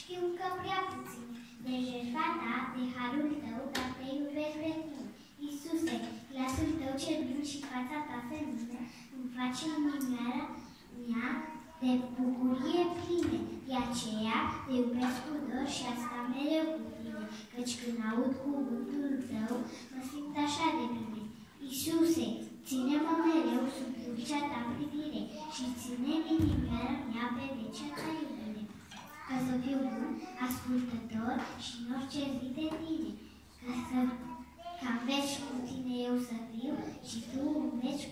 știu că prea puțin, de jertfa ta, de harul tău, dar te iubesc pe tine. Iisuse, glasul tău cel bun și fața ta senină îmi face inimioara mea de bucurie pline. De aceea te iubesc cu dor și asta mereu cu tine, căci când aud cuvântul tău, mă simt așa de bine. Iisuse, ține-mă mereu sub dulcea ta privire și ține inimioara mea pe vecea ta iubire. Ca să fiu bun, ascultător și în orice zi de tine, ca să ca în veci cu tine eu să fiu și tu în veci